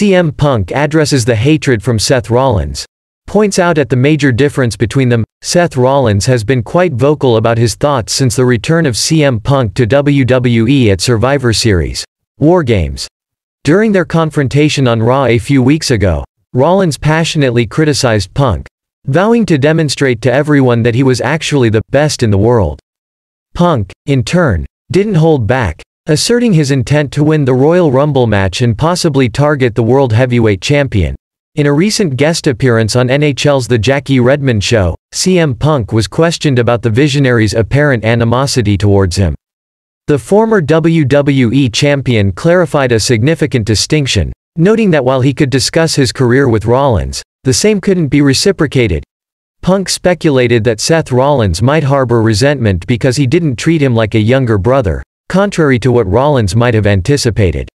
CM Punk addresses the hatred from Seth Rollins. Points out at the major difference between them, Seth Rollins has been quite vocal about his thoughts since the return of CM Punk to WWE at Survivor Series. War Games. During their confrontation on Raw a few weeks ago, Rollins passionately criticized Punk, vowing to demonstrate to everyone that he was actually the best in the world. Punk, in turn, didn't hold back, asserting his intent to win the Royal Rumble match and possibly target the World Heavyweight Champion. In a recent guest appearance on NHL's The Jackie Redmond Show, CM Punk was questioned about the Visionary's apparent animosity towards him. The former WWE champion clarified a significant distinction, noting that while he could discuss his career with Rollins, the same couldn't be reciprocated. Punk speculated that Seth Rollins might harbor resentment because he didn't treat him like a younger brother, contrary to what Rollins might have anticipated.